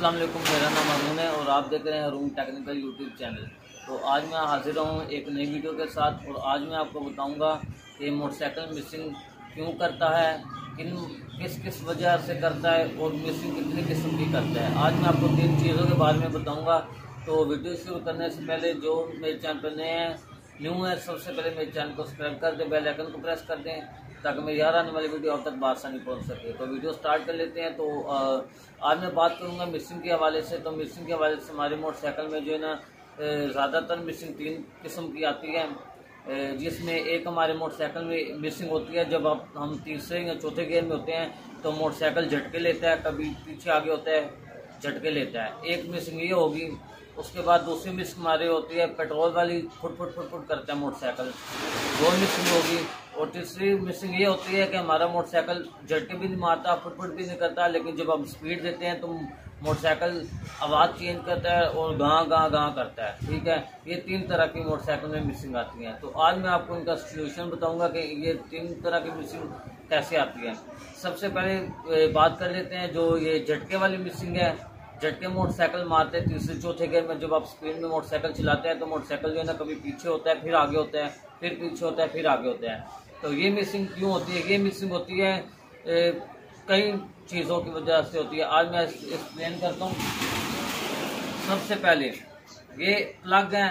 السلام علیکم، میرا نام ارون ہے اور آپ دیکھ رہے ہیں ارون ٹیکنیکل یوٹیوب چینل۔ تو آج میں حاضر ہوں ایک نئی ویڈیو کے ساتھ اور آج میں آپ کو بتاؤں گا کہ موٹر سائیکل مسنگ کیوں کرتا ہے، کن کس کس وجہ سے کرتا ہے اور مسنگ کتنی قسم کی کرتا ہے۔ آج میں آپ کو تین چیزوں کے بارے میں بتاؤں گا۔ تو ویڈیو شروع کرنے سے پہلے جو میرے چینل پہ نئے ہیں، نیو ہے سب سے پہلے میرے چینل کو سبسکرائب کر دیں، بیل آئکن کو پریس کر دیں۔ تاکہ میری یار آنے والی ویڈیو اب تک بآسانی پہنچ سکے۔ تو ویڈیو سٹارٹ کر لیتے ہیں تو آج میں بات کروں گا مسنگ کے حوالے سے۔ تو مسنگ کے حوالے سے ہمارے موٹر سائیکل میں جو ہے نا زیادہ تر مسنگ تین قسم کی آتی ہے جس میں ایک ہمارے موٹر سائیکل میں مسنگ ہوتی ہے۔ جب ہم تیسرے یا چوتھے گیئر میں ہوتے ہیں تو موٹر سائیکل جھٹکے لیتا ہے، کبھی پیچھے آگے ہوتا ہے، جھٹکے لیتا ہے۔ ایک مسنگ یہ ہوگی، اس کے بعد دوسری مسنگ ہماری ہوتی ہے، پیٹرول والی فٹ فٹ فٹ فٹ کرتا ہے موٹر سائیکل۔ وہ مسنگ ہوگی اور تیسری مسنگ یہ ہوتی ہے کہ ہمارا موٹر سائیکل جھٹکے بھی نہیں مارتا فٹ فٹ بھی نہیں کرتا، لیکن جب ہم اسپیڈ دیتے ہیں تو موٹر سائیکل آواز چینج کرتا ہے اور گاں گاں گاں کرتا ہے، ٹھیک ہے؟ یہ تین طرح کی موٹر سائیکل میں مسنگ آتی ہیں۔ تو آج میں آپ کو ان کا سلیوشن بتاؤں گا کہ یہ تین طرح کی مسنگ کیسے آتی ہے سب سے پہلے بات کر لیتے ہیں جو یہ جھٹکے والی مسنگ ہے۔ جھٹکے موٹر سائیکل مارتے ہیں، تیسرے چوتھے گیئر میں جب آپ اسپیڈ میں موٹر سائیکل چلاتے ہیں تو موٹر سائیکل جو ہے نا کبھی پیچھے ہوتا ہے، پھر آگے ہوتا ہے پھر پیچھے ہوتا ہے، پھر آگے ہوتا ہے تو یہ مسنگ کیوں ہوتی ہے؟ یہ مسنگ ہوتی ہے کئی چیزوں کی وجہ سے ہوتی ہے۔ آج میں ایکسپلین کرتا ہوں۔ سب سے پہلے، یہ پلگ ہیں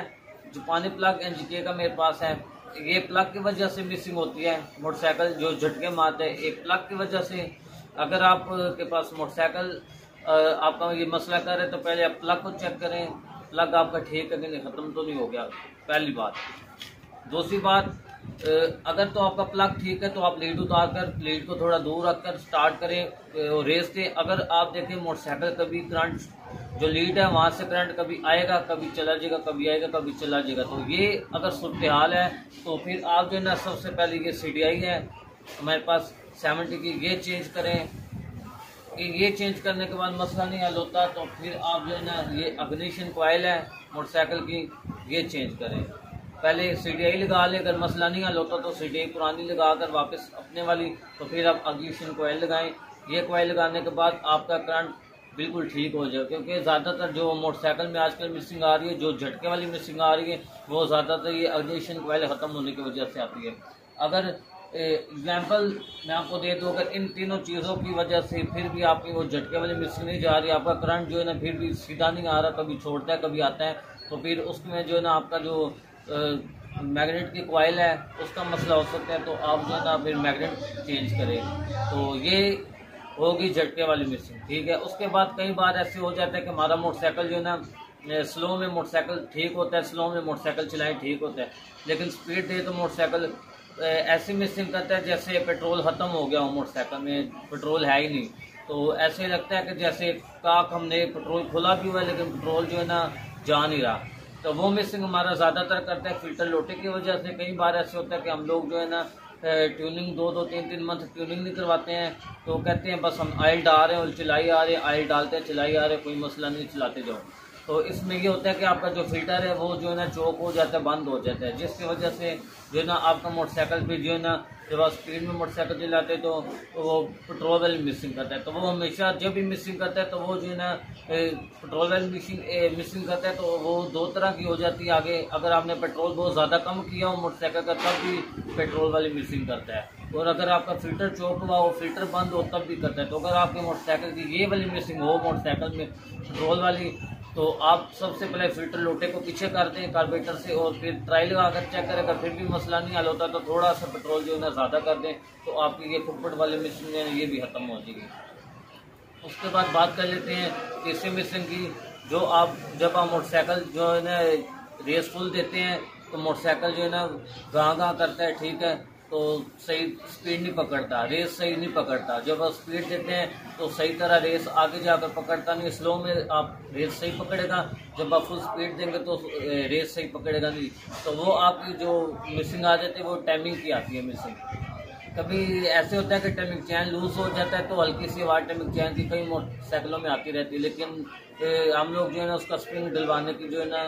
جو پانی پلگ این جی کے کا میرے پاس ہے یہ پلگ کی وجہ سے مسنگ ہوتی ہے۔ موٹر سائیکل جو جھٹکے مارتے ہیں ایک پلگ کی وجہ سے۔ اگر آپ کے پاس موٹر سائیکل آپ کا یہ مسئلہ کر رہے تو پہلے آپ پلگ کو چیک کریں۔ پلگ آپ کا ٹھیک ہے کہ نہیں، ختم تو نہیں ہو گیا۔ پہلی بات۔ دوسری بات اگر تو آپ کا پلگ ٹھیک ہے تو آپ لیڈ اتار کر لیڈ کو تھوڑا دور رکھ کر سٹارٹ کریں ریس دیں اگر آپ دیکھیں موٹر سائیکل کبھی کرنٹ جو لیڈ ہے وہاں سے کرنٹ کبھی آئے گا، کبھی چلا جائے گا، کبھی آئے گا، کبھی چلا جائے گا۔ تو یہ اگر صورتحال ہے تو پھر آپ جو ہے نا، سب سے پہلے یہ سی ڈی آئی ہے۔ ہمارے پاس سیونٹی کی یہ چینج کریں۔ یہ چینج کرنے کے بعد مسئلہ نہیں حل ہوتا، تو پھر آپ جو ہے نا، یہ اگنیشن کوائل ہے موٹر سائیکل کی، یہ چینج کریں۔ پہلے سی ڈی آئی لگا لیں، اگر مسئلہ نہیں حل ہوتا تو سی ڈی آئی پرانی لگا کر واپس اپنے والی، تو پھر آپ اگنیشن کوائل لگائیں۔ یہ کوائل لگانے کے بعد آپ کا کرنٹ بالکل ٹھیک ہو جائے، کیونکہ زیادہ تر جو موٹر سائیکل میں آج کل مسنگ آ رہی ہے، جو جھٹکے والی مسنگ آ رہی ہے، وہ زیادہ تر یہ اگنیشن کوائل ختم ہونے کی وجہ سے آتی ہے۔ اگر اگزامپل میں آپ کو دے دوں، اگر ان تینوں چیزوں کی وجہ سے پھر بھی آپ کی وہ جھٹکے والی مسنگ نہیں جا رہی، آپ کا کرنٹ جو ہے نا پھر بھی سیدھا نہیں آ رہا، کبھی چھوڑتا ہے، کبھی آتا ہے، تو پھر اس میں جو ہے نا آپ کا جو میگنیٹ کی کوائل ہے، اس کا مسئلہ ہو سکتا ہے، تو آپ جو ہے نا پھر میگنیٹ چینج کریں۔ تو یہ ہوگی جھٹکے والی مسنگ ٹھیک ہے؟ اس کے بعد کئی بار ایسے ہو جاتا ہے کہ ہمارا موٹر سائیکل جو ہے نا سلو میں موٹر سائیکل ٹھیک ہوتا ہے سلو میں موٹر سائیکل چلائیں ٹھیک ہوتا ہے، لیکن اسپیڈ دے تو موٹر سائیکل ایسی مسنگ کرتا ہے جیسے پیٹرول ختم ہو گیا ہو موٹر سائیکل میں، پیٹرول ہے ہی نہیں۔ تو ایسے لگتا ہے کہ جیسے کاک ہم نے پیٹرول کھلا بھی ہوا ہے، لیکن پیٹرول جو ہے نا، جا نہیں رہا۔ تو وہ مسنگ ہمارا زیادہ تر کرتا ہے، فلٹر لوٹے کی وجہ سے۔ کئی بار ایسے ہوتا ہے کہ ہم لوگ جو ہے نا ٹیوننگ دو دو تین تین منتھ ٹیوننگ نہیں کرواتے ہیں۔ تو کہتے ہیں، بس ہم آئل ڈال رہے ہیں اور چلائی آ رہے ہیں آئل ڈالتے ہیں، چلائی آ رہے ہیں کوئی مسئلہ نہیں، چلاتے جاؤ۔ تو اس میں یہ ہوتا ہے کہ آپ کا جو فلٹر ہے وہ جو ہے نا چوک ہو جاتا ہے، بند ہو جاتا ہے، جس کی وجہ سے جو ہے نا آپ کا موٹر سائیکل بھی جو ہے نا جب آپ اسپیڈ میں موٹر سائیکل چلاتے تو وہ پٹرول والی مسنگ کرتا ہے۔ تو وہ ہمیشہ جب بھی مسنگ کرتا ہے تو وہ جو ہے نا پٹرول والی مسنگ مسنگ کرتا ہے تو وہ دو طرح کی ہو جاتی ہے۔ آگے اگر آپ نے پیٹرول بہت زیادہ کم کیا ہو موٹر سائیکل کا، تب بھی پیٹرول والی مسنگ کرتا ہے۔ اور اگر آپ کا فلٹر چوک ہوا ہو، فلٹر بند ہو، تب بھی کرتا ہے۔ تو اگر آپ کے موٹر سائیکل کی یہ والی مسنگ ہو، موٹر سائیکل میں پٹرول والی تو آپ سب سے پہلے فلٹر لوٹے کو پیچھے کر دیں کاربیٹر سے اور پھر ٹرائی لگا کر چیک کریں، اگر پھر بھی مسئلہ نہیں حل ہوتا تو تھوڑا سا پیٹرول جو ہے نا زیادہ کر دیں تو آپ کی یہ فٹ والے مسنگ ہیں یہ بھی ختم ہو جائے گی۔ اس کے بعد بات کر لیتے ہیں تیسری مسنگ کی، جو آپ جب آپ موٹر سائیکل جو ہے نا ریس فل دیتے ہیں تو موٹر سائیکل جو ہے نا گاں گاں کرتا ہے، ٹھیک ہے؟ تو صحیح سپیڈ نہیں پکڑتا ریس صحیح نہیں پکڑتا۔ جب آپ سپیڈ دیتے ہیں تو صحیح طرح ریس آگے جا کر پکڑتا نہیں سلو میں آپ ریس صحیح پکڑے گا۔ جب آپ فل سپیڈ دیں گے تو ریس صحیح پکڑے گا نہیں تو وہ آپ کی جو مسنگ آ جاتی ہے وہ ٹائمنگ کی آتی ہے مسنگ کبھی ایسے ہوتا ہے کہ ٹیمک چین لوز ہو جاتا ہے تو ہلکی سی آواز ٹیمک چین کی کئی موٹر سائیکلوں میں آتی رہتی ہے، لیکن ہم لوگ جو ہے نا اس کا اسپرنگ ڈلوانے کی جو ہے نا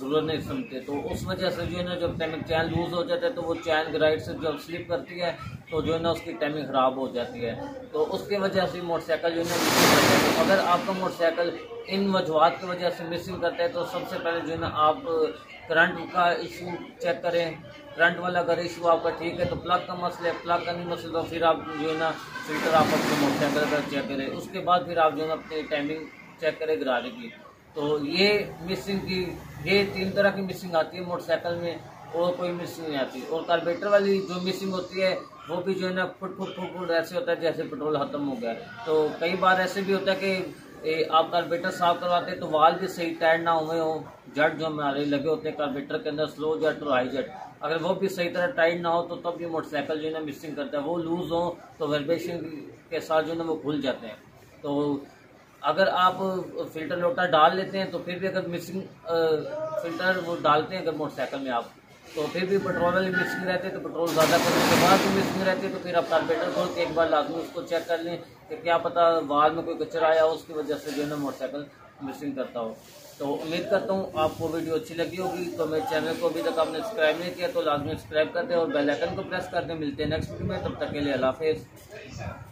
ضرورت نہیں سمجھتے۔ تو اس وجہ سے جو ہے نا جب ٹیمک چین لوز ہو جاتا ہے تو وہ چین گرائڈ سے جب سلپ کرتی ہے تو جو ہے نا اس کی ٹائمنگ خراب ہو جاتی ہے۔ تو اس کی وجہ سے موٹر سائیکل جو ہے نا اگر آپ کا موٹر سائیکل ان وجوہات کی وجہ سے مسنگ کرتا ہے، تو سب سے پہلے جو ہے نا آپ کرنٹ کا ایشو چیک کریں۔ کرنٹ والا اگر ایشو آپ کا ٹھیک ہے، تو پلگ کا مسئلہ ہے۔ پلگ کا نہیں مسئلہ، تو پھر آپ جو ہے نا فلٹر آپ اپنے موٹر سائیکل کا چیک کریں۔ اس کے بعد پھر آپ جو ہے نا اپنی ٹائمنگ چیک کریں گرارے کی۔ تو یہ مسنگ کی، یہ تین طرح کی مسنگ آتی ہے موٹر سائیکل میں۔ اور کوئی مسنگ نہیں آتی۔ اور کاربیٹر والی جو مسنگ ہوتی ہے، وہ بھی جو ہے نا پھٹ پھٹ پھٹ پھٹ ایسے ہوتا ہے جیسے پٹرول ختم ہو گیا۔ تو کئی بار ایسے بھی ہوتا ہے کہ آپ کاربیٹر صاف کرواتے ہیں تو وال بھی صحیح ٹائٹ نہ ہوئے ہوں جٹ جو ہمارے لگے ہوتے ہیں کاربیٹر کے اندر سلو جٹ اور ہائی جٹ اگر وہ بھی صحیح طرح ٹائٹ نہ ہو تو تب بھی موٹر سائیکل جو ہے نا مسنگ کرتا ہے۔ وہ لوز ہو تو ویبریشن کے ساتھ جو ہے نا وہ کھل جاتے ہیں۔ تو اگر آپ فلٹر لوٹا ڈال لیتے ہیں تو پھر بھی اگر مسنگ فلٹر وہ ڈالتے ہیں اگر موٹر سائیکل میں آپ۔ تو پھر بھی پٹرول والی مسنگ رہتے تو پٹرول زیادہ کرنے کے بعد بھی مسنگ رہتی ہے تو پھر آپ کاربیٹر کھول کے ایک بار لازمی اس کو چیک کر لیں کہ کیا پتہ وال میں کوئی کچرا آیا ہو، اس کی وجہ سے جو ہے نا موٹر سائیکل مسنگ کرتا ہو۔ تو امید کرتا ہوں آپ کو ویڈیو اچھی لگی ہوگی، تو میرے چینل کو ابھی تک آپ نے سبسکرائب نہیں کیا تو لازمی سبسکرائب کر دیں اور بیل آئکن کو پریس کر دیں۔ ملتے ہیں نیکسٹ ویڈیو میں، تب تک کے لیے اللہ حافظ۔